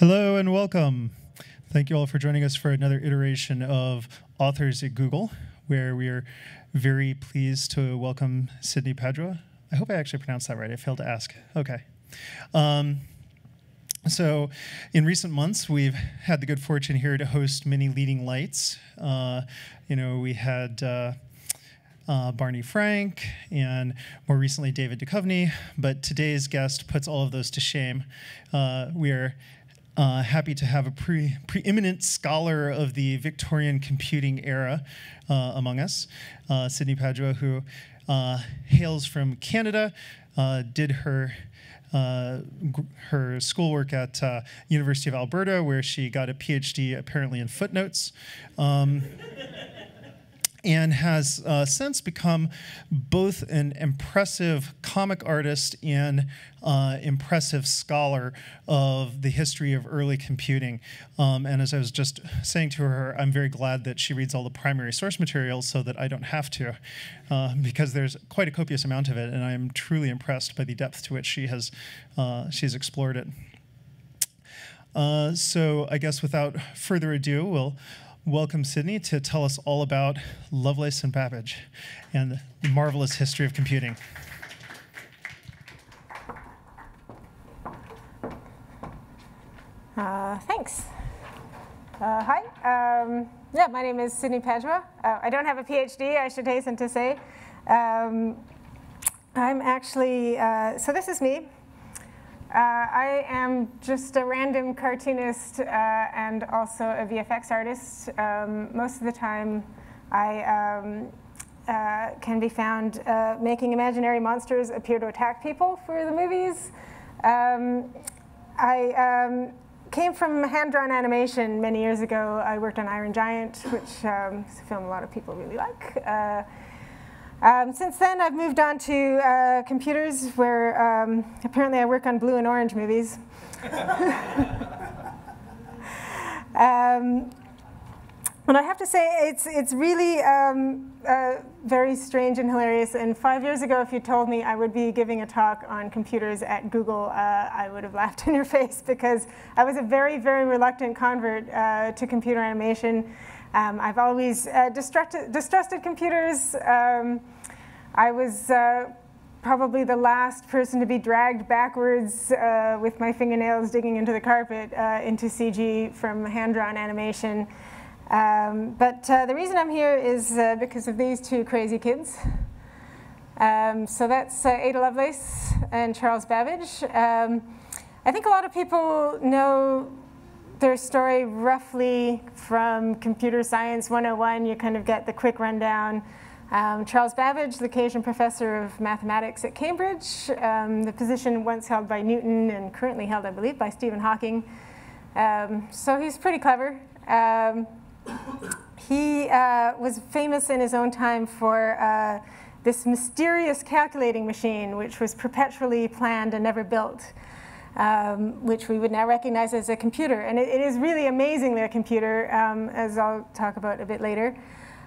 Hello and welcome. Thank you all for joining us for another iteration of Authors at Google, where we are very pleased to welcome Sydney Padua. I hope I actually pronounced that right. I failed to ask. Okay. Um, so, in recent months, we've had the good fortune here to host many leading lights. Uh, you know, we had uh, uh, Barney Frank and more recently David Duchovny, but today's guest puts all of those to shame. Uh, we are uh, happy to have a pre- preeminent scholar of the Victorian computing era uh, among us, uh, Sydney Padua, who uh, hails from Canada, uh, did her uh, her schoolwork at University of Alberta, where she got a PhD apparently in footnotes. Um, and has uh, since become both an impressive comic artist and uh, impressive scholar of the history of early computing. Um, and as I was just saying to her, I'm very glad that she reads all the primary source materials so that I don't have to, uh, because there's quite a copious amount of it, and I am truly impressed by the depth to which she has uh, she's explored it. Uh, so I guess without further ado, we'll welcome Sydney to tell us all about Lovelace and Babbage and the marvelous history of computing. Uh, thanks. Uh, hi. Um, yeah, my name is Sydney Padua. Uh, I don't have a PhD, I should hasten to say. Um, I'm actually, uh, so this is me. Uh, I am just a random cartoonist uh, and also a VFX artist. Um, most of the time, I um, uh, can be found uh, making imaginary monsters appear to attack people for the movies. Um, I um, came from hand-drawn animation many years ago. I worked on Iron Giant, which um, is a film a lot of people really like. Um, since then, I've moved on to uh, computers where um, apparently I work on blue and orange movies. um, and I have to say, it's, it's really um, uh, very strange and hilarious. And five years ago, if you told me I would be giving a talk on computers at Google, uh, I would have laughed in your face because I was a very, very reluctant convert uh, to computer animation. Um, I've always uh, distrusted, computers. Um, I was uh, probably the last person to be dragged backwards uh, with my fingernails digging into the carpet uh, into CG from hand-drawn animation. Um, but uh, the reason I'm here is uh, because of these two crazy kids. Um, so that's Ada Lovelace and Charles Babbage. Um, I think a lot of people know their story roughly from Computer Science 101. You kind of get the quick rundown. Um, Charles Babbage, the Lucasian professor of mathematics at Cambridge, um, the position once held by Newton and currently held, I believe, by Stephen Hawking. Um, so he's pretty clever. Um, he uh, was famous in his own time for uh, this mysterious calculating machine, which was perpetually planned and never built um, which we would now recognize as a computer. And it, it is really amazingly a computer, um, as I'll talk about a bit later.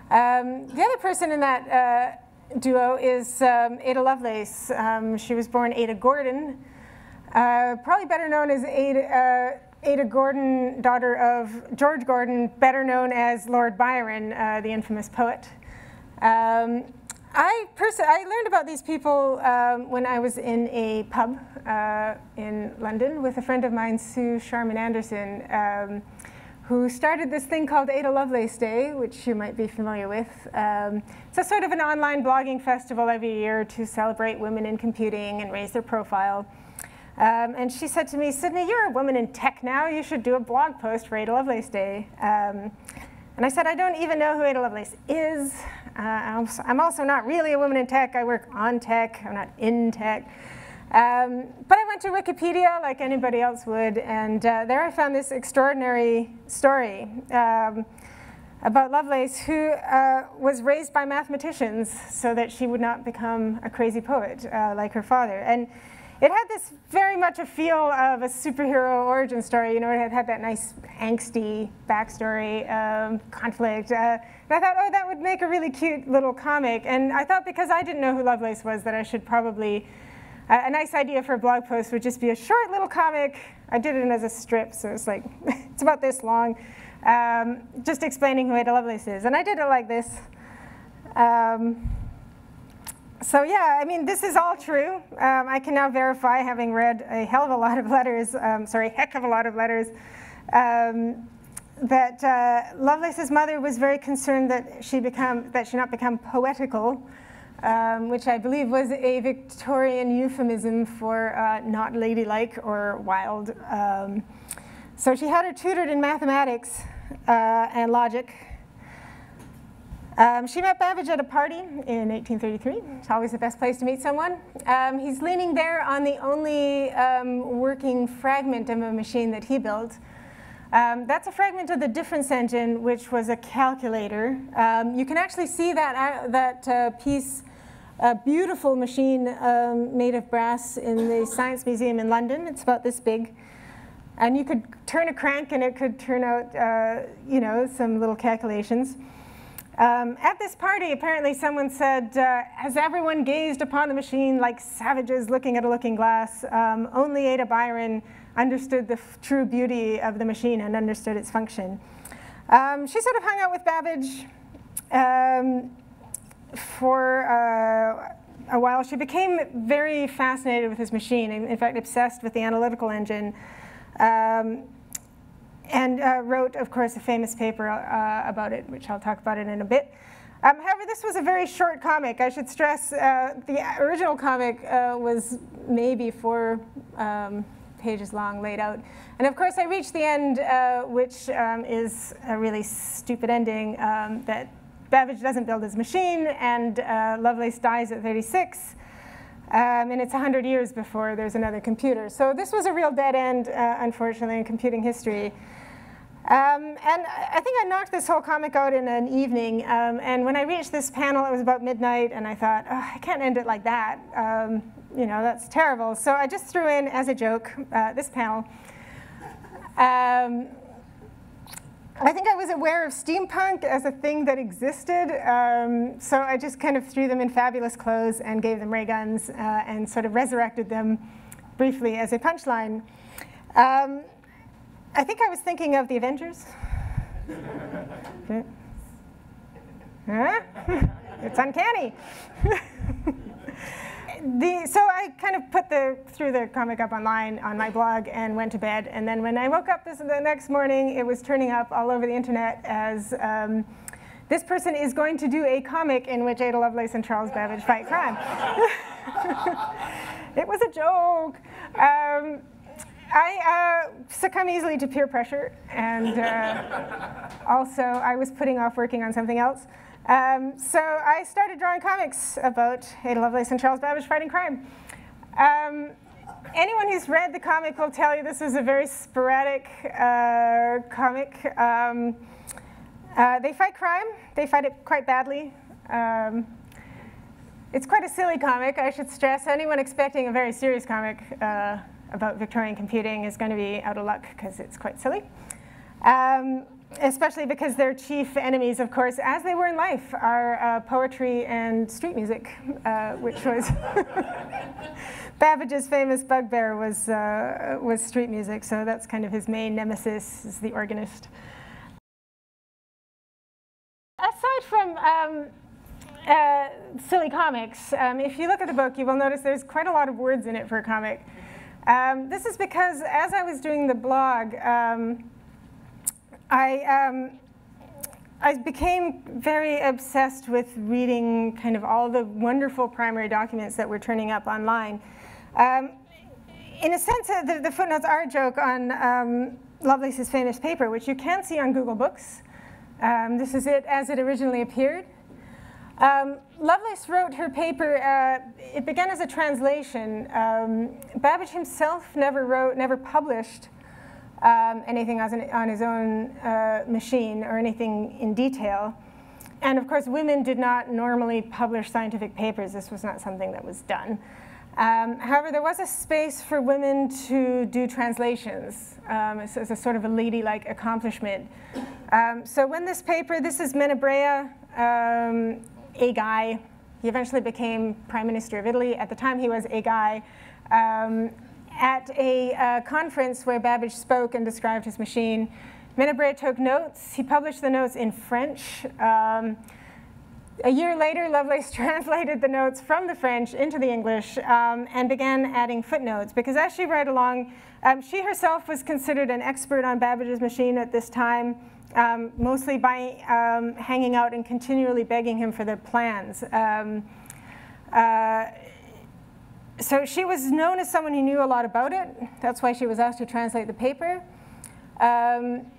Um, the other person in that uh, duo is um, Ada Lovelace. Um, she was born Ada Gordon, uh, probably better known as Ada, uh, Ada Gordon, daughter of George Gordon, better known as Lord Byron, uh, the infamous poet. Um, I, I learned about these people um, when I was in a pub uh, in London with a friend of mine, Suw Charman-Anderson, um, who started this thing called Ada Lovelace Day, which you might be familiar with. Um, it's a sort of an online blogging festival every year to celebrate women in computing and raise their profile. Um, and she said to me, Sydney, you're a woman in tech now. You should do a blog post for Ada Lovelace Day. Um, and I said, I don't even know who Ada Lovelace is. Uh, I'm also not really a woman in tech. I work on tech. I'm not in tech. Um, but I went to Wikipedia like anybody else would, and uh, there I found this extraordinary story um, about Lovelace, who uh, was raised by mathematicians so that she would not become a crazy poet uh, like her father. And it had this very much a feel of a superhero origin story. You know, it had, that nice angsty backstory, um, conflict. Uh, and I thought, oh, that would make a really cute little comic. And I thought because I didn't know who Lovelace was, that I should probably a nice idea for a blog post would just be a short little comic. I did it as a strip, so it's like, it's about this long, um, just explaining who Ada Lovelace is. And I did it like this. Um, so yeah, I mean, this is all true. Um, I can now verify, having read a hell of a lot of letters, um, sorry, heck of a lot of letters, um, that uh, Lovelace's mother was very concerned that she become that she not become poetical, um, which I believe was a Victorian euphemism for uh, not ladylike or wild. Um, so she had her tutored in mathematics uh, and logic. Um, she met Babbage at a party in 1833. It's always the best place to meet someone. Um, he's leaning there on the only um, working fragment of a machine that he built. Um, that's a fragment of the difference engine, which was a calculator. Um, you can actually see that, uh, that uh, piece a beautiful machine um, made of brass in the Science Museum in London. It's about this big. And you could turn a crank and it could turn out, uh, you know, some little calculations. Um, at this party, apparently someone said, uh, as everyone gazed upon the machine like savages looking at a looking glass, um, only Ada Byron understood the true beauty of the machine and understood its function. Um, she sort of hung out with Babbage. Um, for uh, a while, she became very fascinated with his machine, in fact, obsessed with the analytical engine. Um, and uh, wrote, of course, a famous paper uh, about it, which I'll talk about it in a bit. Um, however, this was a very short comic. I should stress uh, the original comic uh, was maybe four um, pages long, laid out. And of course, I reached the end, uh, which um, is a really stupid ending um, that Babbage doesn't build his machine, and uh, Lovelace dies at 36. Um, and it's 100 years before there's another computer. So this was a real dead end, uh, unfortunately, in computing history. Um, and I think I knocked this whole comic out in an evening. Um, and when I reached this panel, it was about midnight, and I thought, oh, I can't end it like that. Um, you know, that's terrible. So I just threw in, as a joke, uh, this panel. Um, I think I was aware of steampunk as a thing that existed, um, so I just kind of threw them in fabulous clothes and gave them ray guns uh, and sort of resurrected them briefly as a punchline. Um, I think I was thinking of the Avengers. huh? it's uncanny. the, so I kind of put the threw the comic up online on my blog and went to bed. And then when I woke up this, the next morning, it was turning up all over the internet as um, this person is going to do a comic in which Ada Lovelace and Charles Babbage fight crime. it was a joke. Um, I uh, succumb easily to peer pressure, and uh, also I was putting off working on something else. Um, so I started drawing comics about Ada Lovelace and Charles Babbage fighting crime. Um, anyone who's read the comic will tell you this is a very sporadic uh, comic. Um, uh, they fight crime. They fight it quite badly. Um, it's quite a silly comic, I should stress. Anyone expecting a very serious comic uh, about Victorian computing is going to be out of luck because it's quite silly. Um, especially because their chief enemies, of course, as they were in life, are uh, poetry and street music, uh, which was Babbage's famous bugbear was, uh, was street music, so that's kind of his main nemesis, is the organist. Aside from um, uh, silly comics, um, if you look at the book, you will notice there's quite a lot of words in it for a comic. Um, this is because as I was doing the blog, um, I, um, I became very obsessed with reading kind of all the wonderful primary documents that were turning up online. Um, in a sense, uh, the, the, footnotes are a joke on um, Lovelace's famous paper, which you can see on Google Books. Um, this is it as it originally appeared. Um, Lovelace wrote her paper, uh, it began as a translation. Um, Babbage himself never wrote, never published um, anything an, on his own uh, machine or anything in detail. And of course, women did not normally publish scientific papers. This was not something that was done. Um, however, there was a space for women to do translations um, as, as, a sort of a ladylike accomplishment. Um, so when this paper, this is Menabrea, um, a guy, He eventually became Prime Minister of Italy. At the time, he was a guy. Um, at a uh, conference where Babbage spoke and described his machine, Menabrea took notes. He published the notes in French. Um, a year later, Lovelace translated the notes from the French into the English um, and began adding footnotes because as she read along, um, she herself was considered an expert on Babbage's machine at this time, um, mostly by um, hanging out and continually begging him for the plans. Um, uh, so she was known as someone who knew a lot about it. That's why she was asked to translate the paper. Um,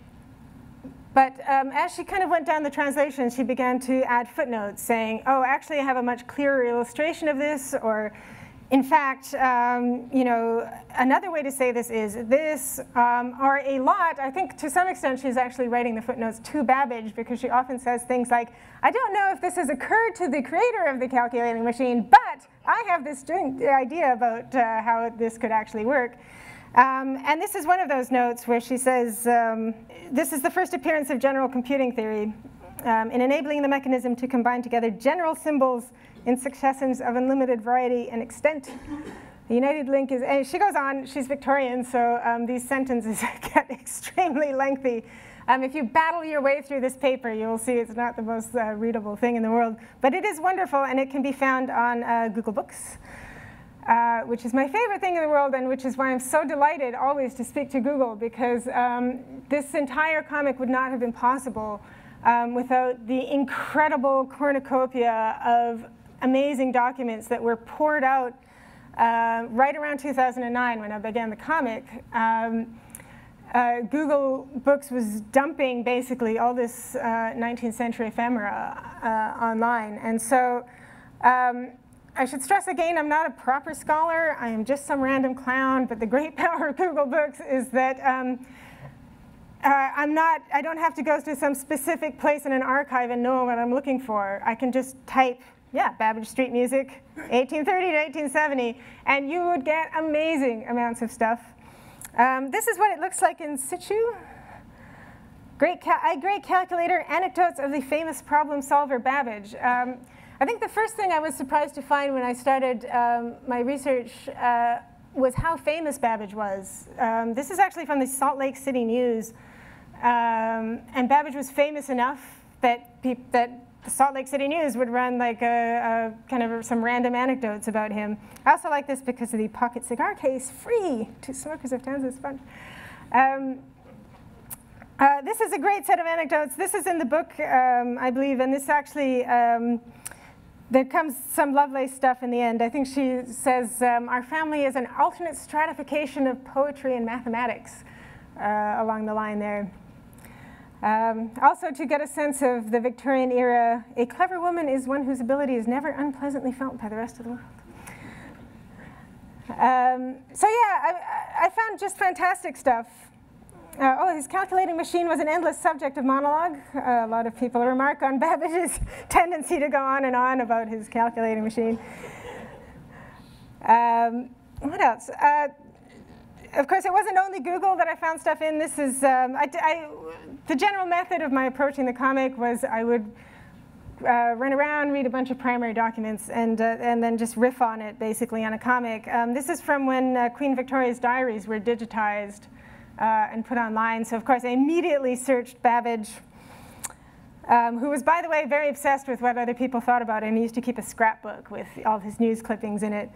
but um, as she kind of went down the translation, she began to add footnotes saying, oh, actually I have a much clearer illustration of this, or in fact, um, you know, another way to say this is this, um, or a lot, I think to some extent she's actually writing the footnotes to Babbage because she often says things like, I don't know if this has occurred to the creator of the calculating machine, but I have this idea about uh, how this could actually work. Um, and this is one of those notes where she says, um, this is the first appearance of general computing theory um, in enabling the mechanism to combine together general symbols in successions of unlimited variety and extent. The United Link is, and she goes on, she's Victorian, so um, these sentences get extremely lengthy. Um, if you battle your way through this paper, you'll see it's not the most uh, readable thing in the world, but it is wonderful and it can be found on uh, Google Books. Uh, which is my favorite thing in the world and which is why I'm so delighted always to speak to Google because um, this entire comic would not have been possible um, without the incredible cornucopia of amazing documents that were poured out uh, right around 2009 when I began the comic. Um, uh, Google Books was dumping basically all this uh, 19th century ephemera uh, online. And so um, I should stress again, I'm not a proper scholar. I am just some random clown. But the great power of Google Books is that um, uh, I'm not, I don't have to go to some specific place in an archive and know what I'm looking for. I can just type, yeah, Babbage Street Music, 1830 to 1870, and you would get amazing amounts of stuff. Um, this is what it looks like in situ. Great, great calculator, anecdotes of the famous problem solver Babbage. Um, I think the first thing I was surprised to find when I started um, my research uh, was how famous Babbage was. Um, this is actually from the Salt Lake City News. Um, and Babbage was famous enough that, that Salt Lake City News would run like a, a, kind of some random anecdotes about him. I also like this because of the pocket cigar case, free to smokers of Townsend Sponge. Um, uh, this is a great set of anecdotes. This is in the book, um, I believe, and this actually um, there comes some Lovelace stuff in the end. I think she says, um, our family is an alternate stratification of poetry and mathematics uh, along the line there. Um, also, to get a sense of the Victorian era, a clever woman is one whose ability is never unpleasantly felt by the rest of the world. Um, so yeah, I, I, found just fantastic stuff. Uh, oh, his calculating machine was an endless subject of monologue. Uh, a lot of people remark on Babbage's tendency to go on and on about his calculating machine. Um, what else? Uh, of course, it wasn't only Google that I found stuff in. This is, um, I, I, the general method of my approaching the comic was I would uh, run around, read a bunch of primary documents, and, uh, and then just riff on it, basically, on a comic. Um, this is from when uh, Queen Victoria's diaries were digitized uh, and put online. So of course I immediately searched Babbage, um, who was, by the way, very obsessed with what other people thought about him. He used to keep a scrapbook with all his news clippings in it.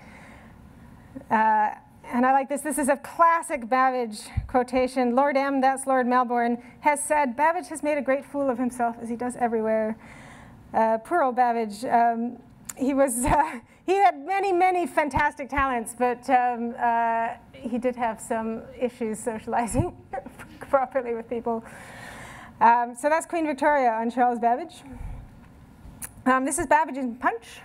And I like this. This is a classic Babbage quotation. Lord M, that's Lord Melbourne, has said, Babbage has made a great fool of himself, as he does everywhere. Uh, poor old Babbage. Um, he was, uh, he had many, many fantastic talents, but um, uh, he did have some issues socializing properly with people. Um, so that's Queen Victoria on Charles Babbage. Um, this is Babbage in Punch.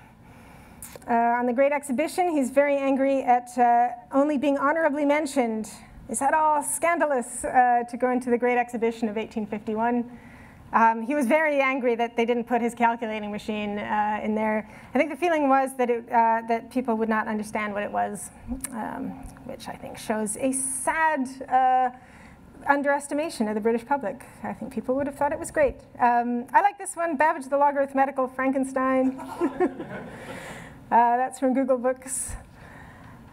Uh, on the Great Exhibition, he's very angry at uh, only being honorably mentioned. Is that all scandalous uh, to go into the Great Exhibition of 1851? Um, he was very angry that they didn't put his calculating machine uh, in there. I think the feeling was that, it, uh, that people would not understand what it was, um, which I think shows a sad uh, underestimation of the British public. I think people would have thought it was great. Um, I like this one, Babbage the Logarithmetical Frankenstein. uh, that's from Google Books.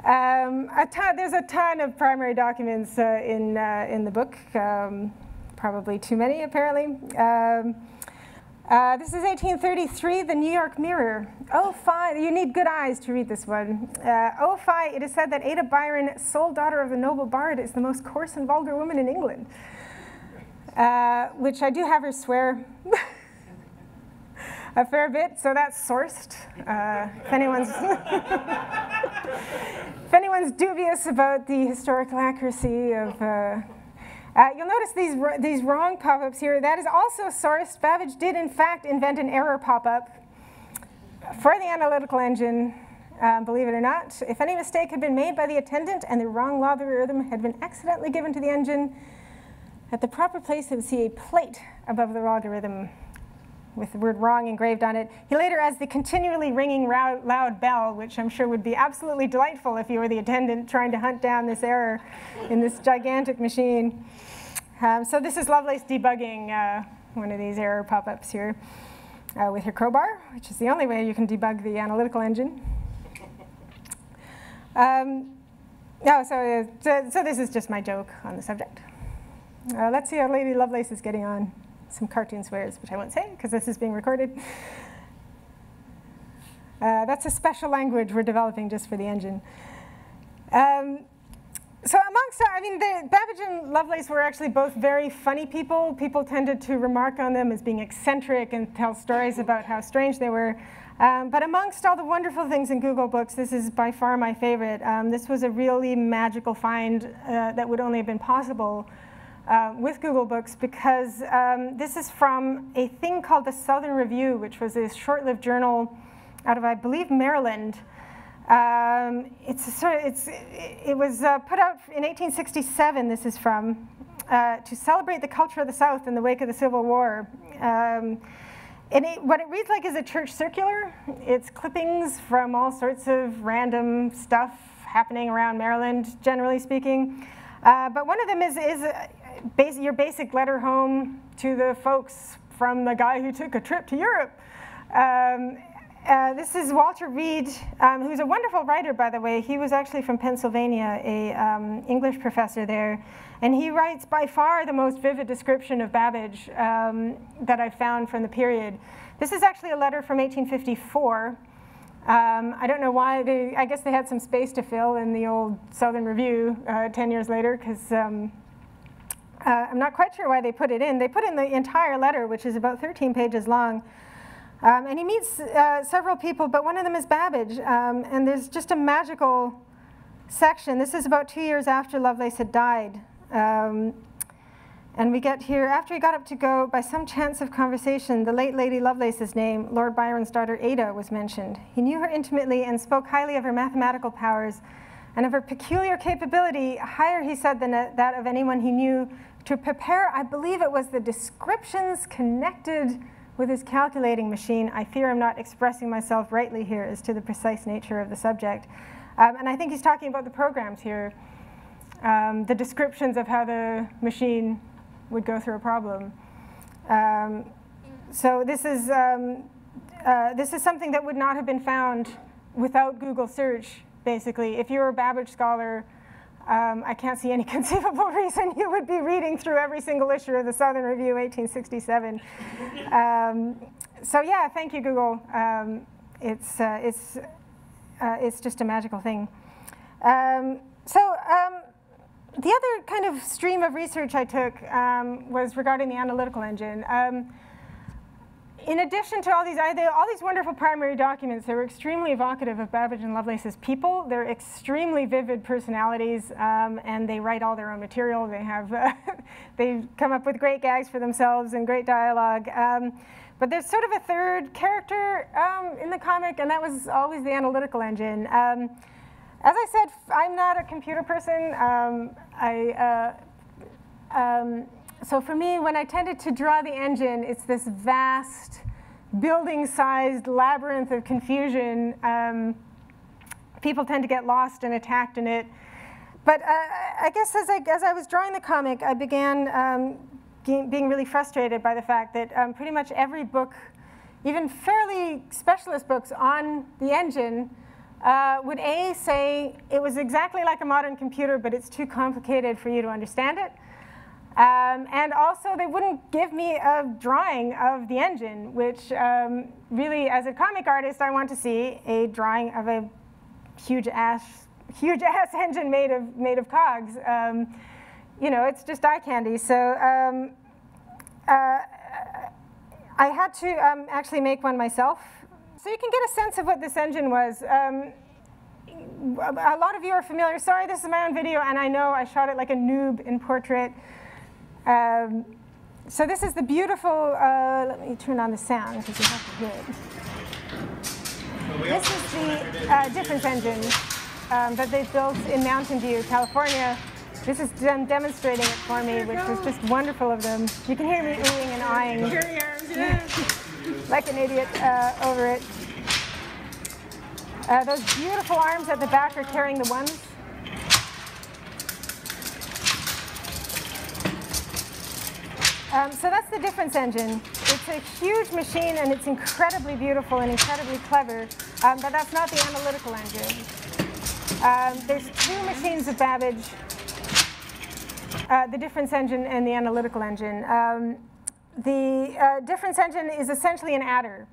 Um, a ton, there's a ton of primary documents uh, in, uh, in the book, um, probably too many apparently. Um, uh, this is 1833, the New York Mirror. Oh, fine, you need good eyes to read this one. Uh, oh, fine, it is said that Ada Byron, sole daughter of the noble bard, is the most coarse and vulgar woman in England. Uh, which I do have her swear a fair bit, so that's sourced. Uh, if anyone's if anyone's dubious about the historical accuracy of uh, uh, you'll notice these, these wrong pop-ups here. That is also sourced. Babbage did, in fact, invent an error pop-up for the analytical engine, um, believe it or not. If any mistake had been made by the attendant and the wrong logarithm had been accidentally given to the engine, at the proper place, it would see a plate above the logarithm with the word wrong engraved on it. He later adds the continually ringing loud bell, which I'm sure would be absolutely delightful if you were the attendant trying to hunt down this error in this gigantic machine. Um, so this is Lovelace debugging uh, one of these error pop-ups here uh, with her crowbar, which is the only way you can debug the analytical engine. Um, no, so, uh, so, so, this is just my joke on the subject. Uh, let's see how Lady Lovelace is getting on. Some cartoon swears, which I won't say because this is being recorded. Uh, that's a special language we're developing just for the engine. Um, so amongst, I mean, the, Babbage and Lovelace were actually both very funny people. People tended to remark on them as being eccentric and tell stories about how strange they were. Um, but amongst all the wonderful things in Google Books, this is by far my favorite. Um, this was a really magical find uh, that would only have been possible uh, with Google Books because um, this is from a thing called the Southern Review, which was a short-lived journal out of, I believe, Maryland. Um, it's sort of, it's, it was uh, put out in 1867, this is from, uh, to celebrate the culture of the South in the wake of the Civil War. Um, and it, what it reads like is a church circular. It's clippings from all sorts of random stuff happening around Maryland, generally speaking. Uh, but one of them is, is your basic letter home to the folks from the guy who took a trip to Europe. Um, uh, this is Walter Reed, um, who's a wonderful writer, by the way. He was actually from Pennsylvania, a um, English professor there. And he writes by far the most vivid description of Babbage um, that I've found from the period. This is actually a letter from 1854. Um, I don't know why, they, I guess they had some space to fill in the old Southern Review uh, 10 years later, because um, uh, I'm not quite sure why they put it in. They put in the entire letter, which is about 13 pages long. Um, and he meets uh, several people, but one of them is Babbage. Um, and there's just a magical section. This is about two years after Lovelace had died. Um, and we get here, after he got up to go, by some chance of conversation, the late Lady Lovelace's name, Lord Byron's daughter Ada, was mentioned. He knew her intimately and spoke highly of her mathematical powers and of her peculiar capability, higher, he said, than that of anyone he knew, to prepare, I believe it was the descriptions connected with his calculating machine, I fear I'm not expressing myself rightly here as to the precise nature of the subject. Um, and I think he's talking about the programs here, um, the descriptions of how the machine would go through a problem. Um, so this is, um, uh, this is something that would not have been found without Google search, basically. If you're a Babbage scholar, um, I can't see any conceivable reason you would be reading through every single issue of the Southern Review 1867. Um, so yeah, thank you, Google. Um, it's, uh, it's, uh, it's just a magical thing. Um, so um, the other kind of stream of research I took um, was regarding the analytical engine in addition to all these, all these wonderful primary documents, they were extremely evocative of Babbage and Lovelace's people. They're extremely vivid personalities, um, and they write all their own material. They have, uh, they come up with great gags for themselves and great dialogue. Um, but there's sort of a third character um, in the comic, and that was always the analytical engine. Um, as I said, I'm not a computer person. Um, I, uh, um, so for me, when I tended to draw the engine, it's this vast, building-sized labyrinth of confusion. Um, people tend to get lost and attacked in it. but uh, I guess as I, as I was drawing the comic, I began um, being really frustrated by the fact that um, pretty much every book, even fairly specialist books on the engine, uh, would A, say it was exactly like a modern computer, but it's too complicated for you to understand it. Um, and also, they wouldn't give me a drawing of the engine, which um, really, as a comic artist, I want to see a drawing of a huge ass, huge ass engine made of, made of cogs. Um, you know, it's just eye candy. So um, uh, I had to um, actually make one myself. So you can get a sense of what this engine was. Um, a lot of you are familiar. Sorry, this is my own video, and I know I shot it like a noob in portrait. Um, so this is the beautiful, uh, let me turn on the sound because you have to hear it. This is the uh, difference engine um, that they built in Mountain View, California. This is them demonstrating it for me, which was just wonderful of them. You can hear me oohing and eyeing like an idiot uh, over it. Uh, those beautiful arms at the back are carrying the ones. Um, so that's the difference engine. It's a huge machine and it's incredibly beautiful and incredibly clever, um, but that's not the analytical engine. Um, there's two machines of Babbage, uh, the difference engine and the analytical engine. Um, the uh, difference engine is essentially an adder.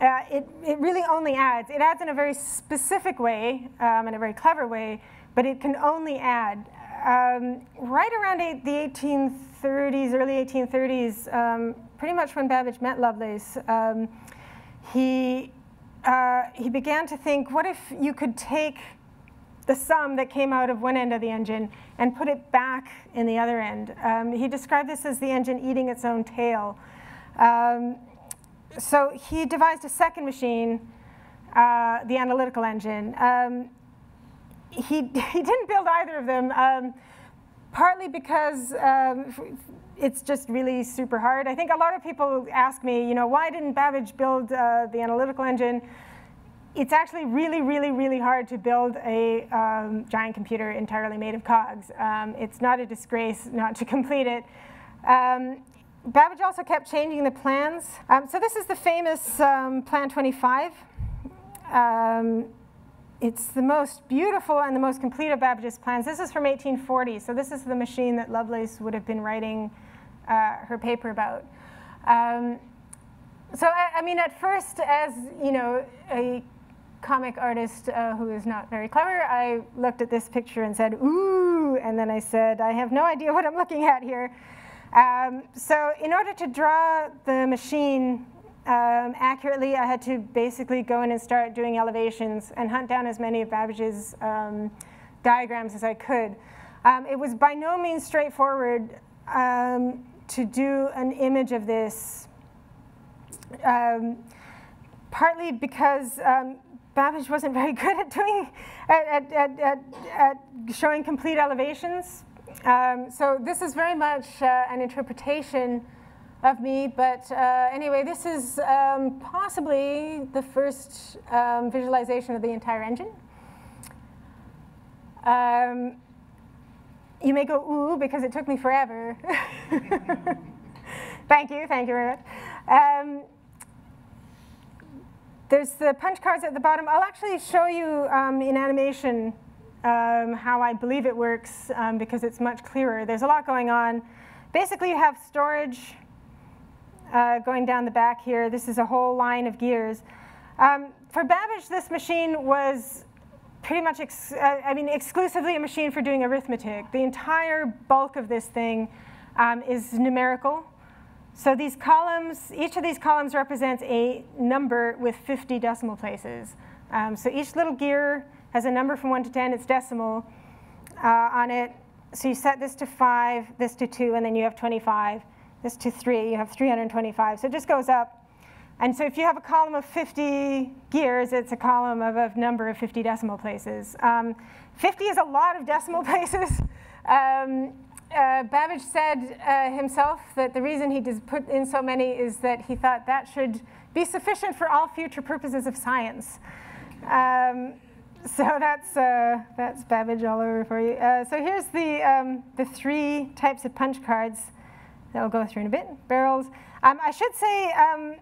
Uh, it, it really only adds. It adds in a very specific way, um, in a very clever way, but it can only add. Um, right around eight, the 1830s, early 1830s, um, pretty much when Babbage met Lovelace, um, he, uh, he began to think, what if you could take the sum that came out of one end of the engine and put it back in the other end. Um, he described this as the engine eating its own tail. Um, so he devised a second machine, uh, the analytical engine. Um, he, he didn't build either of them, um, partly because um, it's just really super hard. I think a lot of people ask me, you know, why didn't Babbage build uh, the analytical engine? it's actually really, really, really hard to build a um, giant computer entirely made of cogs. Um, it's not a disgrace not to complete it. Um, Babbage also kept changing the plans. Um, so this is the famous um, Plan 25. Um, it's the most beautiful and the most complete of Babbage's plans. This is from 1840, so this is the machine that Lovelace would have been writing uh, her paper about. so I, I mean, at first, as you know, a comic artist uh, who is not very clever, I looked at this picture and said, ooh, and then I said, I have no idea what I'm looking at here. Um, so in order to draw the machine um, accurately, I had to basically go in and start doing elevations and hunt down as many of Babbage's um, diagrams as I could. Um, it was by no means straightforward um, to do an image of this, um, partly because Babbage wasn't very good at doing, at, at, at, at showing complete elevations. Um, so this is very much uh, an interpretation of me, but uh, anyway, this is um, possibly the first um, visualization of the entire engine. Um, you may go, ooh, because it took me forever. thank you, thank you very much. Um, there's the punch cards at the bottom. I'll actually show you um, in animation um, how I believe it works because it's much clearer. There's a lot going on. Basically, you have storage uh, going down the back here. This is a whole line of gears. Um, for Babbage, this machine was pretty much, uh, I mean, exclusively a machine for doing arithmetic. The entire bulk of this thing um, is numerical. So these columns, each of these columns represents a number with 50 decimal places. Um, so each little gear has a number from 1 to 10, it's decimal uh, on it. So you set this to 5, this to 2, and then you have 25. This to 3, you have 325. So it just goes up. And so if you have a column of 50 gears, it's a column of a number of 50 decimal places. Um, 50 is a lot of decimal places. Um, uh, Babbage said uh, himself that the reason he put in so many is that he thought that should be sufficient for all future purposes of science. Um, so that's, uh, that's Babbage all over for you. Uh, so here's the, um, the three types of punch cards that we'll go through in a bit. Barrels. Um, I should say, um,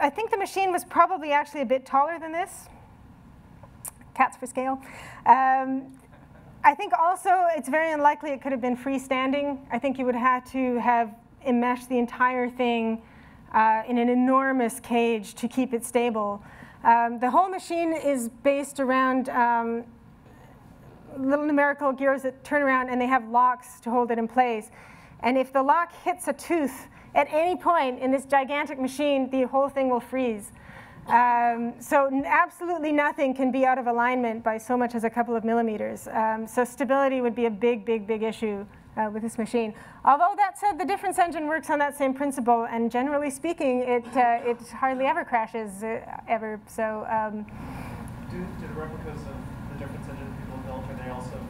I think the machine was probably actually a bit taller than this. Cats for scale. Um, I think also it's very unlikely it could have been freestanding. I think you would have to have enmeshed the entire thing uh, in an enormous cage to keep it stable. Um, the whole machine is based around um, little numerical gears that turn around and they have locks to hold it in place. And if the lock hits a tooth at any point in this gigantic machine, the whole thing will freeze. Um, so absolutely nothing can be out of alignment by so much as a couple of millimeters. Um, so stability would be a big, big, big issue uh, with this machine. Although that said, the difference engine works on that same principle, and generally speaking, it, uh, it hardly ever crashes, uh, ever. So. Um, do, do the replicas of the difference engine people built, are they also 50 decimal digits?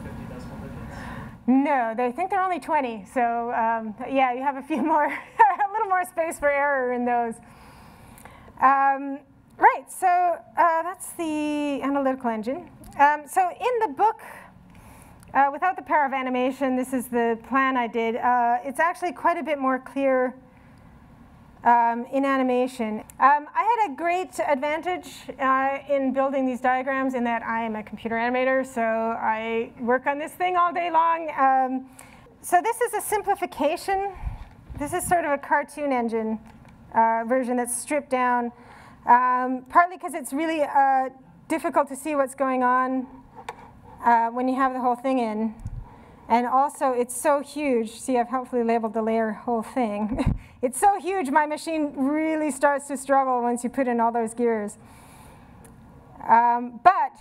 No, they think they're only 20. So um, yeah, you have a few more, a little more space for error in those. Um, Right, so uh, that's the analytical engine. Um, so in the book, uh, without the power of animation, this is the plan I did. Uh, it's actually quite a bit more clear um, in animation. Um, I had a great advantage uh, in building these diagrams in that I am a computer animator, so I work on this thing all day long. Um, so this is a simplification. This is sort of a cartoon engine uh, version that's stripped down. Um, partly because it's really uh, difficult to see what's going on uh, when you have the whole thing in. And also, it's so huge. See, I've helpfully labeled the layer whole thing. it's so huge, my machine really starts to struggle once you put in all those gears. Um, but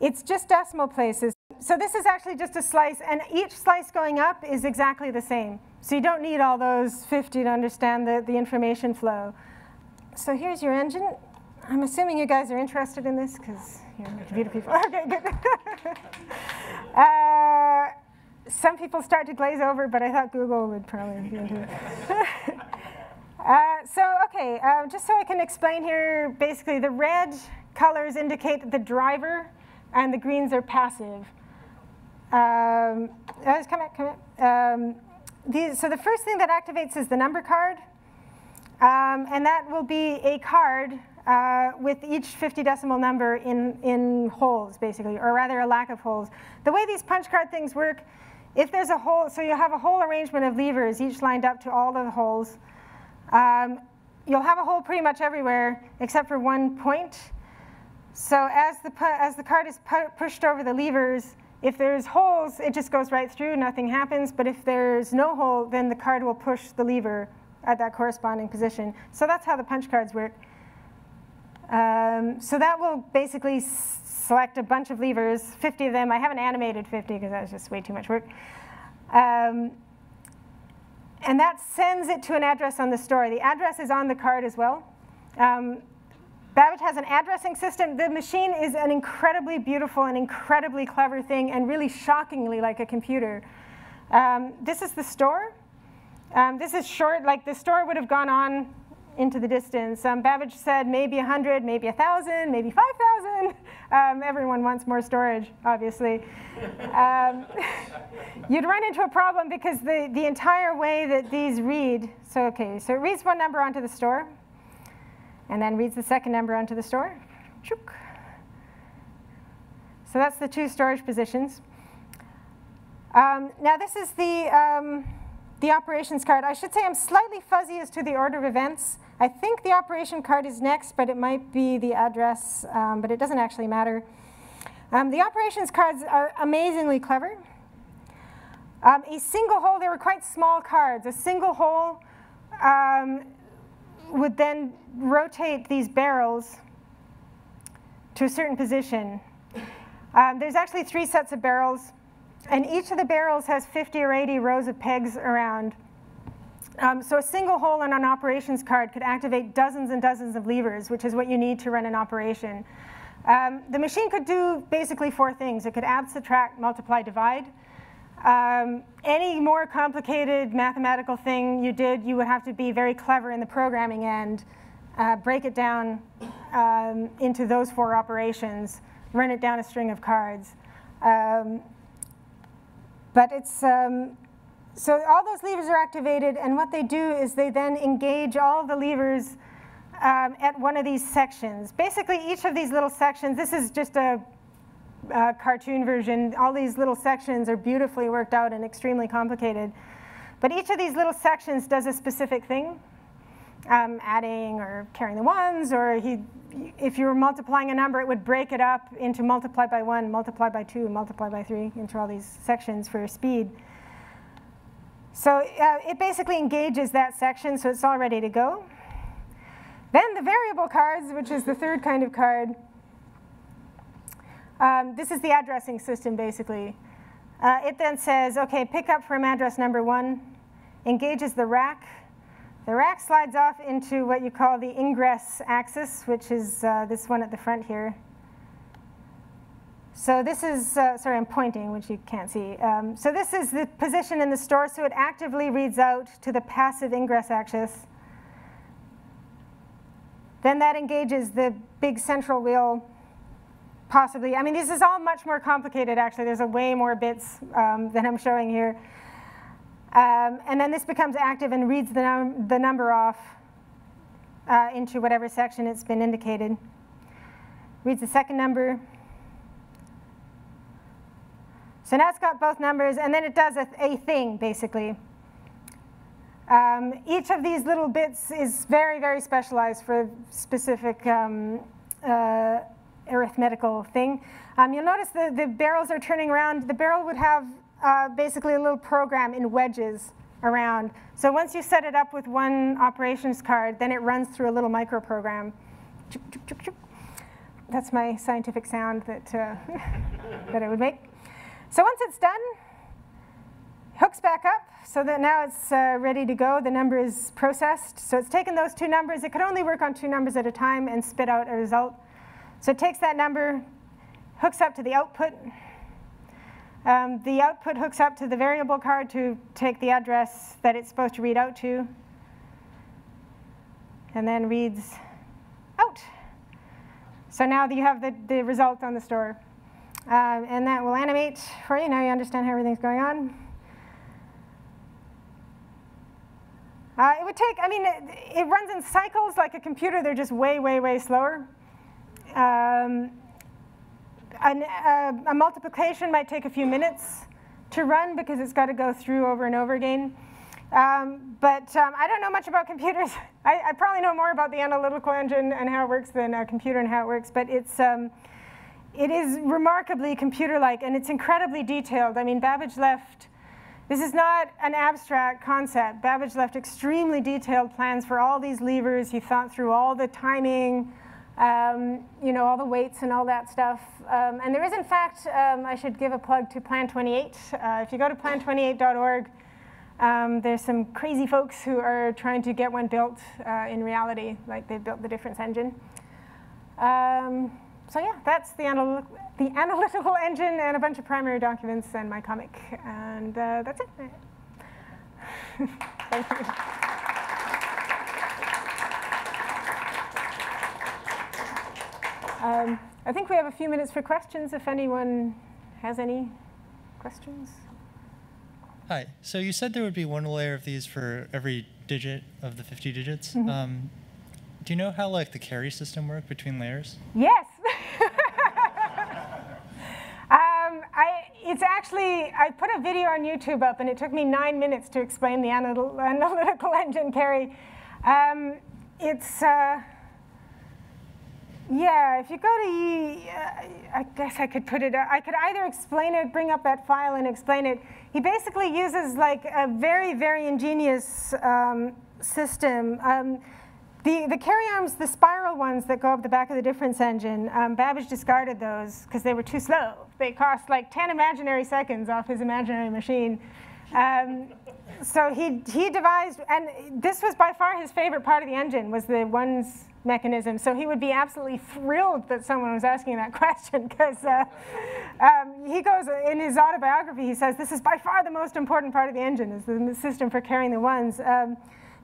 it's just decimal places. So this is actually just a slice, and each slice going up is exactly the same. So you don't need all those 50 to understand the, the information flow so here's your engine. I'm assuming you guys are interested in this because you're computer people. Okay, good. uh, some people start to glaze over, but I thought Google would probably be it. uh, so, okay, uh, just so I can explain here, basically the red colors indicate the driver and the greens are passive. Um, come out, come out. Um, these, so the first thing that activates is the number card. Um, and that will be a card uh, with each 50 decimal number in, in holes, basically, or rather a lack of holes. The way these punch card things work, if there's a hole, so you'll have a whole arrangement of levers, each lined up to all the holes. Um, you'll have a hole pretty much everywhere except for one point. So as the, as the card is pu pushed over the levers, if there's holes, it just goes right through, nothing happens. But if there's no hole, then the card will push the lever at that corresponding position. So that's how the punch cards work. Um, so that will basically select a bunch of levers, 50 of them. I haven't animated 50 because that was just way too much work. Um, and that sends it to an address on the store. The address is on the card as well. Um, Babbage has an addressing system. The machine is an incredibly beautiful and incredibly clever thing and really shockingly like a computer. Um, this is the store. Um, this is short, like the store would have gone on into the distance. Um, Babbage said maybe 100, maybe 1,000, maybe 5,000. Um, everyone wants more storage, obviously. Um, you'd run into a problem because the, the entire way that these read, so okay, so it reads one number onto the store, and then reads the second number onto the store. So that's the two storage positions. Um, now this is the, um, the operations card. I should say I'm slightly fuzzy as to the order of events. I think the operation card is next, but it might be the address, um, but it doesn't actually matter. Um, the operations cards are amazingly clever. Um, a single hole, they were quite small cards. A single hole um, would then rotate these barrels to a certain position. Um, there's actually three sets of barrels. And each of the barrels has 50 or 80 rows of pegs around. Um, so a single hole in an operations card could activate dozens and dozens of levers, which is what you need to run an operation. Um, the machine could do basically four things. It could add, subtract, multiply, divide. Um, any more complicated mathematical thing you did, you would have to be very clever in the programming end, uh, break it down um, into those four operations run it down a string of cards. Um, but it's, um, so all those levers are activated, and what they do is they then engage all the levers um, at one of these sections. Basically, each of these little sections, this is just a, a, cartoon version. All these little sections are beautifully worked out and extremely complicated. But each of these little sections does a specific thing, um, adding or carrying the ones, or he, if you were multiplying a number, it would break it up into multiply by one, multiply by two, multiply by three, into all these sections for speed. So uh, it basically engages that section, so it's all ready to go. Then the variable cards, which is the third kind of card. Um, this is the addressing system, basically. Uh, it then says, OK, pick up from address number one, engages the rack. The rack slides off into what you call the ingress axis, which is uh, this one at the front here. So this is, uh, sorry, I'm pointing, which you can't see. Um, so this is the position in the store, so it actively reads out to the passive ingress axis. Then that engages the big central wheel, possibly. I mean, this is all much more complicated, actually. There's a way more bits um, than I'm showing here. Um, and then this becomes active and reads the, num the number off uh, into whatever section it's been indicated. Reads the second number, so now it's got both numbers, and then it does a, a thing, basically. Um, each of these little bits is very, very specialized for specific um, uh, arithmetical thing. Um, you'll notice the, the barrels are turning around. The barrel would have uh, basically a little program in wedges around. So once you set it up with one operations card, then it runs through a little micro program. That's my scientific sound that, uh, that it would make. So once it's done, hooks back up so that now it's uh, ready to go. The number is processed. So it's taken those two numbers. It could only work on two numbers at a time and spit out a result. So it takes that number, hooks up to the output. Um, the output hooks up to the variable card to take the address that it's supposed to read out to, and then reads out. So now you have the, the result on the store. Um, and that will animate for you. Now you understand how everything's going on. Uh, it would take, I mean, it, it, runs in cycles like a computer. They're just way, way, way slower. Um, an, uh, a multiplication might take a few minutes to run because it's got to go through over and over again. Um, but um, I don't know much about computers. I, I, probably know more about the analytical engine and how it works than a computer and how it works. But it's, um, it is remarkably computer-like, and it's incredibly detailed. I mean, Babbage left, this is not an abstract concept. Babbage left extremely detailed plans for all these levers. He thought through all the timing, um, you know, all the weights and all that stuff. Um, and there is, in fact, um, I should give a plug to Plan 28. Uh, if you go to plan28.org, um, there's some crazy folks who are trying to get one built uh, in reality, like they built the difference engine. So yeah, that's the, anal the analytical engine and a bunch of primary documents and my comic. And uh, that's it. Thank you. Um, I think we have a few minutes for questions if anyone has any questions. Hi. So you said there would be one layer of these for every digit of the 50 digits. Mm -hmm. um, do you know how like the carry system work between layers? Yes. It's actually, I put a video on YouTube up, and it took me nine minutes to explain the anal analytical engine carry. Um, it's, uh, yeah, if you go to, uh, I guess I could put it, I could either explain it, bring up that file and explain it. He basically uses like a very, very ingenious um, system. Um, the, the carry arms, the spiral ones that go up the back of the difference engine, um, Babbage discarded those because they were too slow. They cost like 10 imaginary seconds off his imaginary machine. Um, so he, he devised, and this was by far his favorite part of the engine, was the ones mechanism. So he would be absolutely thrilled that someone was asking that question because uh, um, he goes, in his autobiography, he says, this is by far the most important part of the engine, is the system for carrying the ones. Um,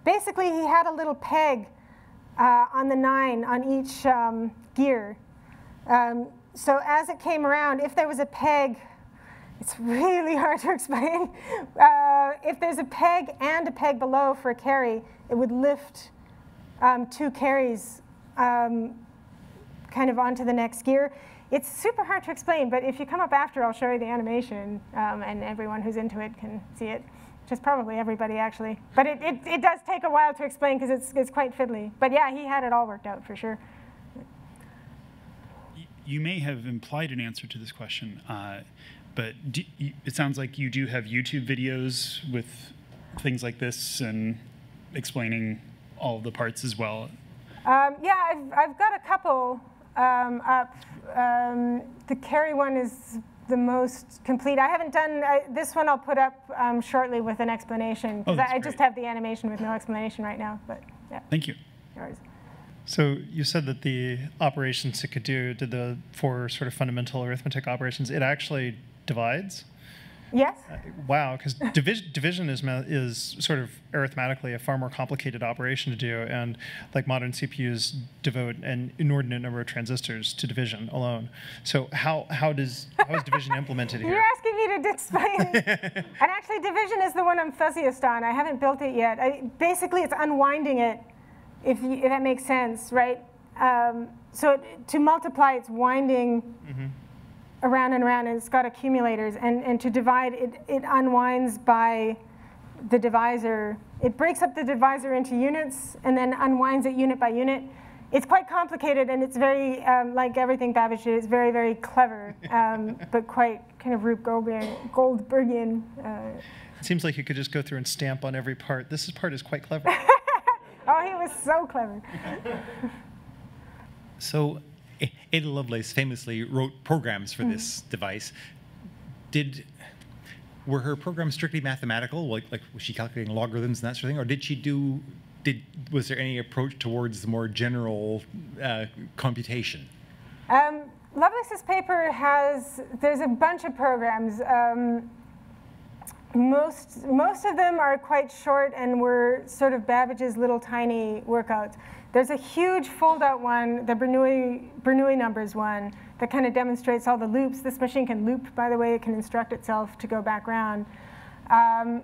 basically, he had a little peg uh, on the nine on each um, gear. Um, so as it came around, if there was a peg, it's really hard to explain. Uh, if there's a peg and a peg below for a carry, it would lift um, two carries um, kind of onto the next gear. It's super hard to explain, but if you come up after, I'll show you the animation, um, and everyone who's into it can see it, which is probably everybody, actually. But it, it, it does take a while to explain because it's, it's quite fiddly. But yeah, he had it all worked out for sure. You may have implied an answer to this question, uh, but do, it sounds like you do have YouTube videos with things like this and explaining all the parts as well. Um, yeah, I've, I've got a couple um, up. Um, the carry one is the most complete. I haven't done I, this one. I'll put up um, shortly with an explanation because oh, I, I, just have the animation with no explanation right now. But yeah. Thank you. Yours. So you said that the operations it could do did the four sort of fundamental arithmetic operations. It actually divides. Yes. Uh, wow, because division, division is is sort of arithmetically a far more complicated operation to do, and like modern CPUs devote an inordinate number of transistors to division alone. So how how does how is division implemented here? You're asking me to explain. and actually, division is the one I'm fuzziest on. I haven't built it yet. I, basically, it's unwinding it, if, you, if that makes sense, right? Um, so it, to multiply, it's winding. Mm -hmm around and around, and it's got accumulators. And, and to divide, it, it unwinds by the divisor. It breaks up the divisor into units and then unwinds it unit by unit. It's quite complicated, and it's very, um, like everything Babbage did, it's very, very clever, um, but quite kind of Rube Goldbergian. Goldbergian uh, it seems like you could just go through and stamp on every part. This part is quite clever. oh, he was so clever. so Ada Lovelace famously wrote programs for mm. this device. Did were her programs strictly mathematical? Like, like was she calculating logarithms and that sort of thing, or did she do? Did was there any approach towards the more general uh, computation? Um, Lovelace's paper has there's a bunch of programs. Um, most most of them are quite short and were sort of Babbage's little tiny workouts. There's a huge fold-out one, the Bernoulli, Bernoulli numbers one, that kind of demonstrates all the loops. This machine can loop, by the way. It can instruct itself to go back around. Um,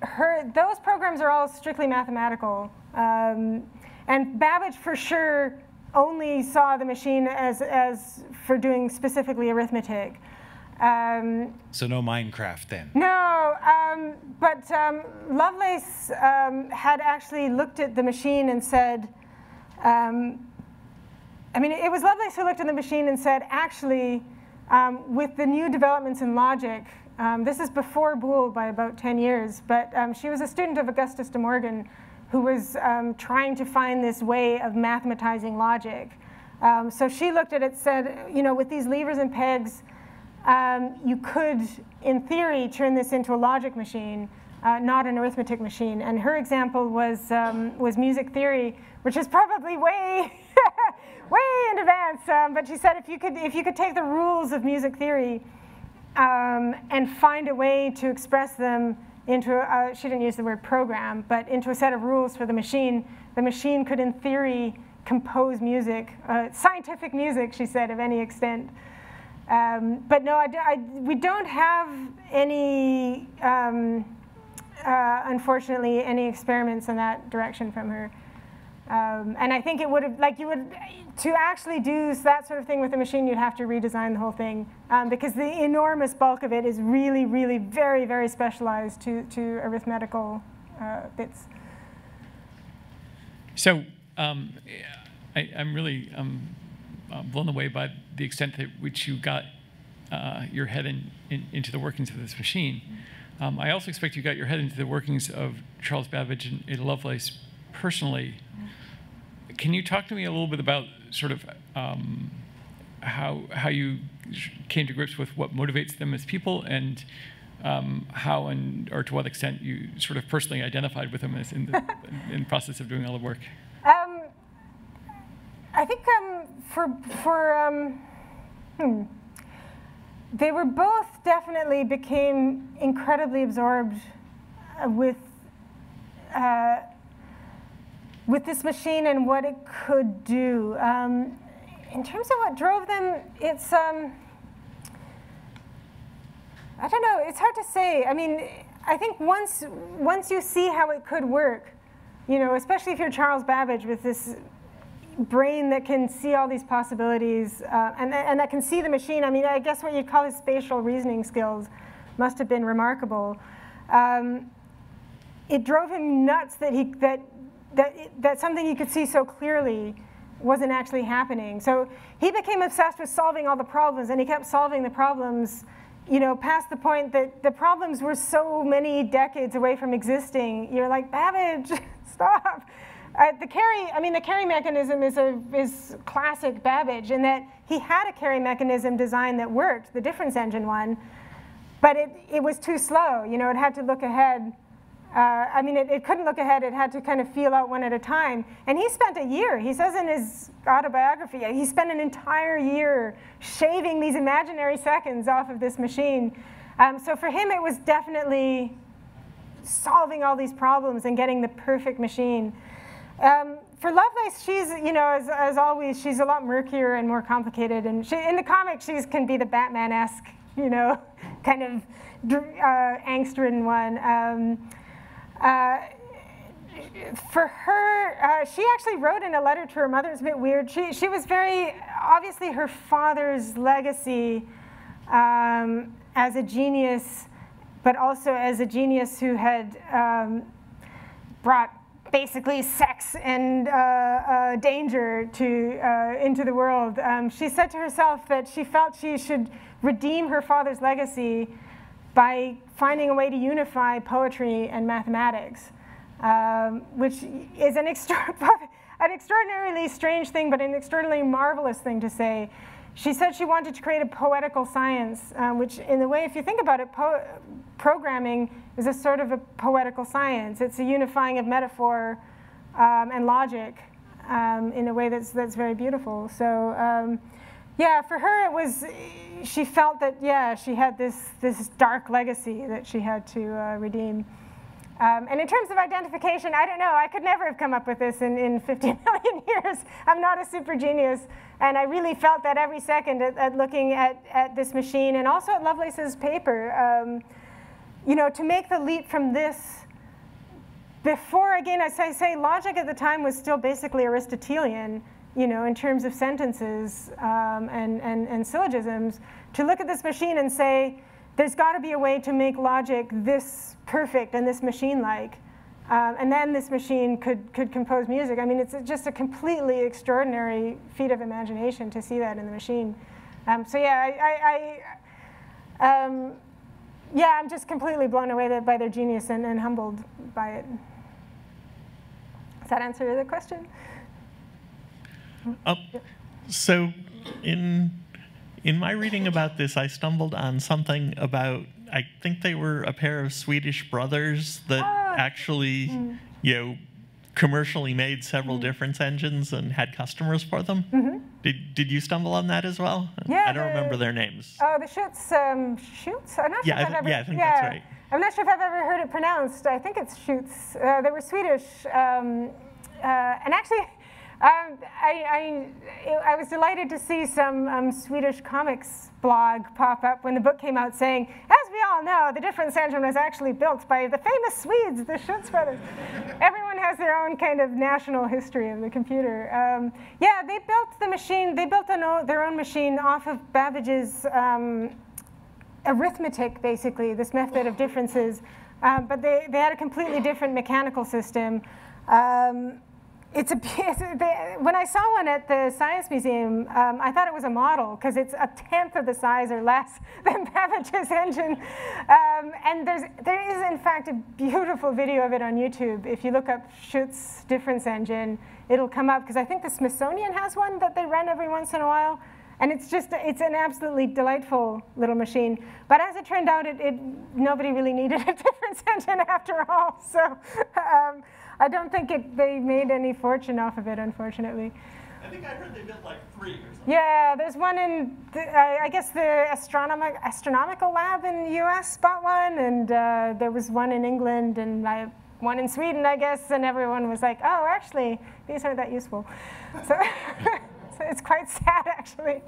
her, those programs are all strictly mathematical. Um, and Babbage, for sure, only saw the machine as, as for doing specifically arithmetic. Um, so no Minecraft then? No, um, but um, Lovelace um, had actually looked at the machine and said, um, I mean, it was Lovelace who looked at the machine and said, actually, um, with the new developments in logic, um, this is before Boole by about 10 years, but um, she was a student of Augustus de Morgan who was um, trying to find this way of mathematizing logic. Um, so she looked at it said, you know, with these levers and pegs, you could, in theory, turn this into a logic machine, uh, not an arithmetic machine. And her example was, was music theory, which is probably way, way in advance. Um, but she said if you could, if you could take the rules of music theory um, and find a way to express them into, a, she didn't use the word program, but into a set of rules for the machine, the machine could, in theory, compose music, uh, scientific music, she said, of any extent. Um, but no, I, I, we don't have any, um, uh, unfortunately, any experiments in that direction from her. Um, and I think it would have, like you would, to actually do that sort of thing with a machine, you'd have to redesign the whole thing um, because the enormous bulk of it is really, really very, very specialized to, to arithmetical uh, bits. So um, I, am really um, uh, blown away by the extent to which you got uh, your head in, in, into the workings of this machine. Um, I also expect you got your head into the workings of Charles Babbage and Ada Lovelace personally can you talk to me a little bit about sort of um, how how you came to grips with what motivates them as people and um, how and or to what extent you sort of personally identified with them as in the, in the process of doing all the work? Um, I think um, for for um, hmm, they were both definitely became incredibly absorbed with. Uh, with this machine and what it could do. Um, in terms of what drove them, it's, um, I don't know, it's hard to say. I mean, I think once, once you see how it could work, you know, especially if you're Charles Babbage with this brain that can see all these possibilities uh, and, and that can see the machine. I mean, I guess what you'd call his spatial reasoning skills must have been remarkable. Um, it drove him nuts that, he, that, that, that something he could see so clearly wasn't actually happening. So he became obsessed with solving all the problems, and he kept solving the problems you know, past the point that the problems were so many decades away from existing. You're like, Babbage, stop. Uh, the carry, I mean, the carry mechanism is, a, is classic Babbage in that he had a carry mechanism design that worked, the difference engine one, but it, it was too slow. You know, it had to look ahead uh, I mean, it, it, couldn't look ahead. It had to kind of feel out one at a time. And he spent a year, he says in his autobiography, he spent an entire year shaving these imaginary seconds off of this machine. Um, so for him, it was definitely solving all these problems and getting the perfect machine. Um, for Lovelace, she's, you know, as, as, always, she's a lot murkier and more complicated. And she, in the comic, she can be the Batman-esque, you know, kind of uh, angst-ridden one. Um, uh, for her, uh, she actually wrote in a letter to her mother, it's a bit weird. She, she was very, obviously, her father's legacy um, as a genius, but also as a genius who had um, brought basically sex and uh, uh, danger to, uh, into the world. Um, she said to herself that she felt she should redeem her father's legacy by finding a way to unify poetry and mathematics, um, which is an, extra an extraordinarily strange thing, but an extraordinarily marvelous thing to say. She said she wanted to create a poetical science, um, which, in a way, if you think about it, programming is a sort of a poetical science. It's a unifying of metaphor um, and logic um, in a way that's, that's very beautiful. So um, yeah, for her it was, she felt that, yeah, she had this, this dark legacy that she had to uh, redeem. Um, and in terms of identification, I don't know, I could never have come up with this in, in 50 million years. I'm not a super genius. And I really felt that every second at, at looking at, at this machine and also at Lovelace's paper. Um, you know, to make the leap from this before, again, as I say, logic at the time was still basically Aristotelian you know, in terms of sentences um, and, and, and syllogisms, to look at this machine and say, there's got to be a way to make logic this perfect and this machine-like. Um, and then this machine could, could compose music. I mean, it's just a completely extraordinary feat of imagination to see that in the machine. Um, so yeah, I, I, I um, yeah, I'm just completely blown away by their genius and, and humbled by it. Does that answer the question? Uh, so, in in my reading about this, I stumbled on something about I think they were a pair of Swedish brothers that ah. actually, mm. you know, commercially made several mm. difference engines and had customers for them. Mm-hmm. Did Did you stumble on that as well? Yeah, I don't the, remember their names. Oh, the Scheutz um, Scheutz. I'm not yeah, sure if I've ever, yeah, I think yeah, that's right. I'm not sure if I've ever heard it pronounced. I think it's Scheutz. Uh, they were Swedish, um, uh, and actually. Um, I, I, I, was delighted to see some um, Swedish comics blog pop up when the book came out saying, as we all know, the difference engine was actually built by the famous Swedes, the Scheutz brothers. Everyone has their own kind of national history of the computer. Um, yeah, they built the machine, they built their own machine off of Babbage's um, arithmetic, basically, this method of differences. Uh, but they, they had a completely different mechanical system. Um, it's a, when I saw one at the Science Museum, um, I thought it was a model because it's a tenth of the size or less than Babbage's engine. Um, and there's, there is, in fact, a beautiful video of it on YouTube. If you look up Scheutz difference engine, it'll come up because I think the Smithsonian has one that they run every once in a while. And it's just, it's an absolutely delightful little machine. But as it turned out, it, it nobody really needed a difference engine after all. So um, I don't think it, they made any fortune off of it, unfortunately. I think I heard they built like three or something. Yeah, there's one in, the, I guess the astronomic, astronomical lab in the US bought one, and uh, there was one in England, and I, one in Sweden, I guess, and everyone was like, oh, actually, these aren't that useful. So, it's quite sad, actually.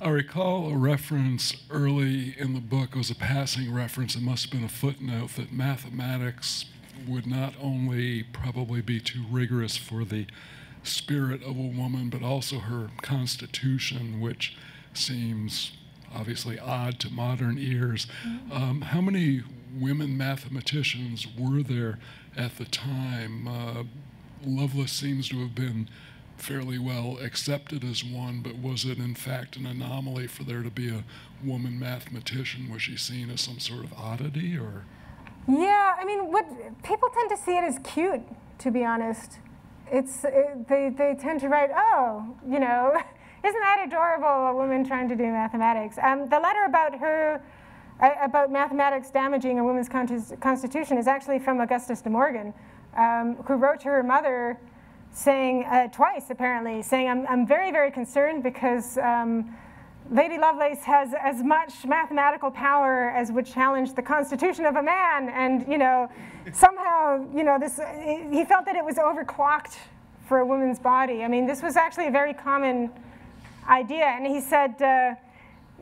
I recall a reference early in the book, it was a passing reference, it must have been a footnote, that mathematics would not only probably be too rigorous for the spirit of a woman, but also her constitution, which seems obviously odd to modern ears. Um, how many women mathematicians were there at the time? Uh, Lovelace seems to have been fairly well accepted as one, but was it in fact an anomaly for there to be a woman mathematician? Was she seen as some sort of oddity or? Yeah, I mean, what people tend to see it as cute, to be honest. It's it, they they tend to write, oh, you know, isn't that adorable? A woman trying to do mathematics. Um, the letter about her uh, about mathematics damaging a woman's constitution is actually from Augustus de Morgan, um, who wrote to her mother saying uh, twice, apparently, saying, I'm, I'm very, very concerned because um, Lady Lovelace has as much mathematical power as would challenge the constitution of a man. And, you know, somehow, you know, this, he felt that it was overclocked for a woman's body. I mean, this was actually a very common idea. And he said, uh,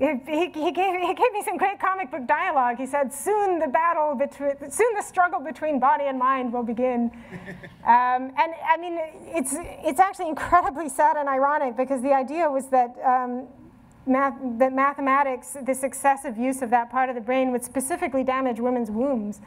he, he, gave, he gave me some great comic book dialogue. He said, soon the battle between, soon the struggle between body and mind will begin. um, and I mean, it's, it's actually incredibly sad and ironic because the idea was that, um, math, that mathematics, this excessive use of that part of the brain would specifically damage women's wombs.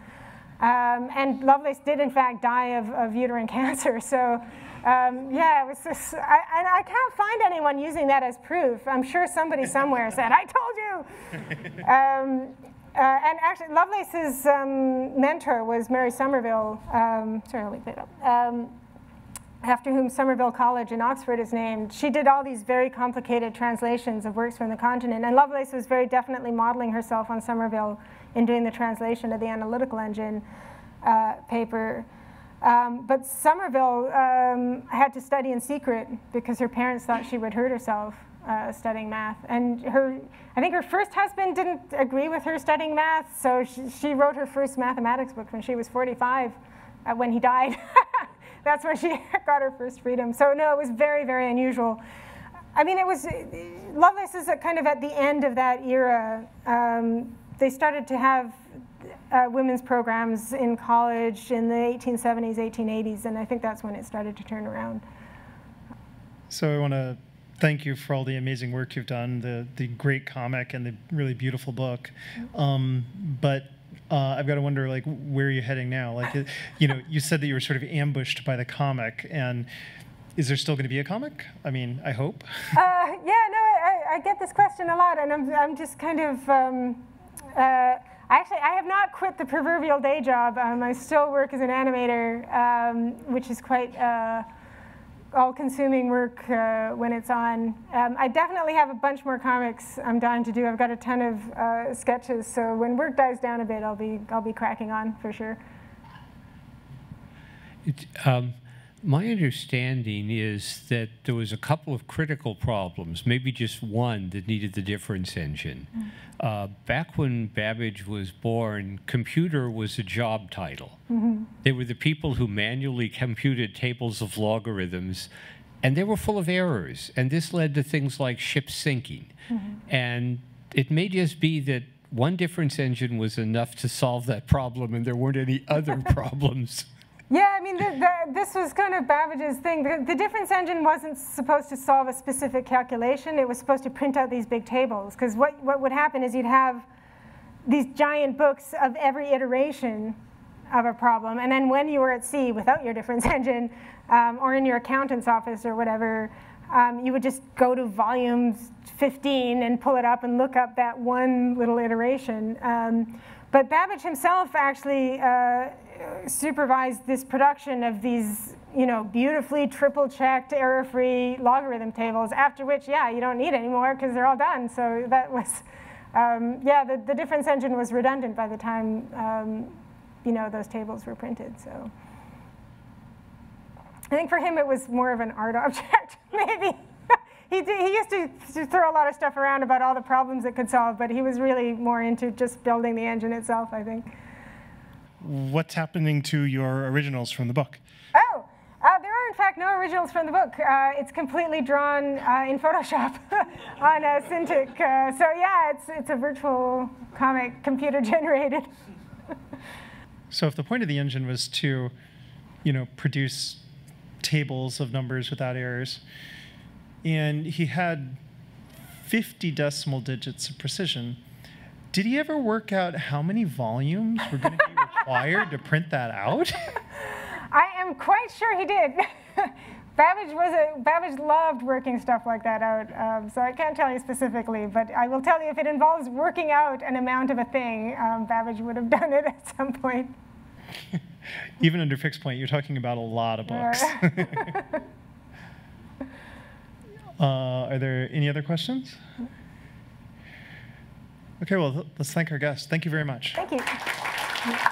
Um, and Lovelace did in fact die of, of uterine cancer. So um, yeah, it was just, I, and I can't find anyone using that as proof. I'm sure somebody somewhere said, I told you. Um, uh, and actually, Lovelace's um, mentor was Mary Somerville. Um, sorry, I'll leave that up. Um, after whom Somerville College in Oxford is named. She did all these very complicated translations of works from the continent. And Lovelace was very definitely modeling herself on Somerville in doing the translation of the analytical engine uh, paper. Um, but Somerville um, had to study in secret because her parents thought she would hurt herself uh, studying math. And her, I think her first husband didn't agree with her studying math, so she, she wrote her first mathematics book when she was 45, uh, when he died. That's when she got her first freedom. So no, it was very, very unusual. I mean, it was, Lovelace is kind of at the end of that era. Um, they started to have uh, women's programs in college in the 1870s, 1880s, and I think that's when it started to turn around. So I want to thank you for all the amazing work you've done, the the great comic and the really beautiful book. Um, but uh, I've got to wonder, like, where are you heading now? Like, you know, you said that you were sort of ambushed by the comic, and is there still going to be a comic? I mean, I hope. Uh, yeah, no, I, I, get this question a lot, and I'm I'm just kind of. Um, uh, Actually, I have not quit the proverbial day job. Um, I still work as an animator, um, which is quite uh, all-consuming work uh, when it's on. Um, I definitely have a bunch more comics I'm dying to do. I've got a ton of uh, sketches, so when work dies down a bit, I'll be I'll be cracking on for sure. It, um, my understanding is that there was a couple of critical problems, maybe just one that needed the difference engine. Mm. Uh, back when Babbage was born, computer was a job title. Mm-hmm. They were the people who manually computed tables of logarithms, and they were full of errors. And this led to things like ships sinking. Mm-hmm. And it may just be that one difference engine was enough to solve that problem, and there weren't any other problems. Yeah, I mean, the, the, this was kind of Babbage's thing. The, the, difference engine wasn't supposed to solve a specific calculation. It was supposed to print out these big tables. Because what, what would happen is you'd have these giant books of every iteration of a problem. And then when you were at sea without your difference engine, um, or in your accountant's office or whatever, um, you would just go to volume 15 and pull it up and look up that one little iteration. Um, but Babbage himself actually uh, supervised this production of these, you know, beautifully triple-checked, error-free logarithm tables. After which, yeah, you don't need anymore because they're all done. So that was, um, yeah, the, the difference engine was redundant by the time, um, you know, those tables were printed. So I think for him it was more of an art object, maybe. he, did, he used to, to throw a lot of stuff around about all the problems it could solve, but he was really more into just building the engine itself, I think what's happening to your originals from the book? Oh, uh, there are in fact, no originals from the book. Uh, it's completely drawn uh, in Photoshop on a Cintiq. Uh, so yeah, it's, it's a virtual comic, computer generated. so if the point of the engine was to, you know, produce tables of numbers without errors, and he had 50 decimal digits of precision, did he ever work out how many volumes were going to be required to print that out? I am quite sure he did. Babbage was a Babbage loved working stuff like that out. Um, so I can't tell you specifically, but I will tell you if it involves working out an amount of a thing, um, Babbage would have done it at some point. Even under fixed point, you're talking about a lot of books. uh, are there any other questions? Okay, well, let's thank our guests. Thank you very much. Thank you.